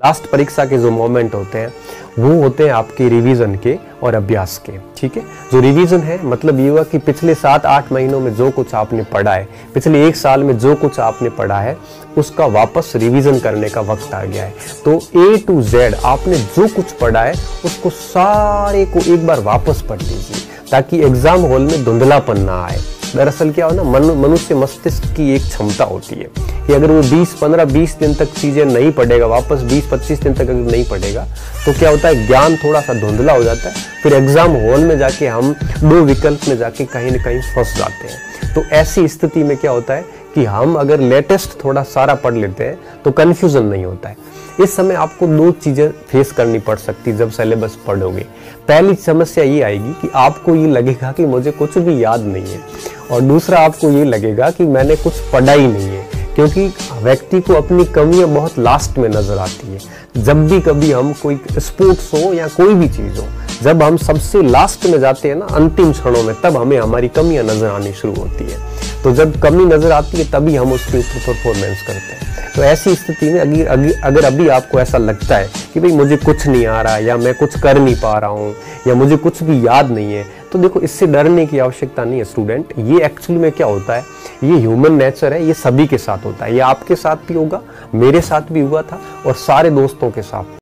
Last परीक्षा के जो मोमेंट होते हैं, वो होते हैं आपके रिवीजन के और अभ्यास के, ठीक है? जो रिवीजन है मतलब ये हुआ कि पिछले सात आठ महीनों में जो कुछ आपने पढ़ा है, पिछले एक साल में जो कुछ आपने पढ़ा है, उसका वापस रिवीजन करने का वक्त आ गया है। तो ए टू जेड आपने जो कुछ पढ़ा है, उसको सारे को एक बार वापस पढ़ लीजिए, ताकि एग्ज़ाम हॉल में धुंधलापन ना आए। दरअसल क्या हो ना मनुष्य मस्तिष्क की एक क्षमता होती है। कि अगर वो 20 15 20 दिन तक चीज़ें नहीं पढ़ेगा, वापस 20 25 दिन तक अगर नहीं पढ़ेगा तो क्या होता है, ज्ञान थोड़ा सा धुंधला हो जाता है। फिर एग्ज़ाम हॉल में जाके हम दो विकल्प में जाके कहीं ना कहीं फंस जाते हैं। तो ऐसी स्थिति में क्या होता है कि हम अगर लेटेस्ट थोड़ा सारा पढ़ लेते हैं तो कन्फ्यूज़न नहीं होता है। इस समय आपको दो चीज़ें फेस करनी पड़ सकती जब सिलेबस पढ़ोगे। पहली समस्या ये आएगी कि आपको ये लगेगा कि मुझे कुछ भी याद नहीं है। और दूसरा, आपको ये लगेगा कि मैंने कुछ पढ़ा ही नहीं है। क्योंकि व्यक्ति को अपनी कमियाँ बहुत लास्ट में नज़र आती है। जब भी कभी हम कोई स्पोर्ट्स हो या कोई भी चीज़ हो, जब हम सबसे लास्ट में जाते हैं ना, अंतिम क्षणों में, तब हमें हमारी कमियाँ नज़र आनी शुरू होती है। तो जब कमी नज़र आती है, तभी हम उसके ऊपर परफॉर्मेंस करते हैं। तो ऐसी स्थिति में अगर अगर अभी आपको ऐसा लगता है कि भाई मुझे कुछ नहीं आ रहा या मैं कुछ कर नहीं पा रहा हूँ, या मुझे कुछ भी याद नहीं है तो देखो, इससे डरने की आवश्यकता नहीं है स्टूडेंट ये एक्चुअल में क्या होता है? ये ह्यूमन नेचर है, ये सभी के साथ होता है। ये आपके साथ भी होगा, मेरे साथ भी हुआ था और सारे दोस्तों के साथ।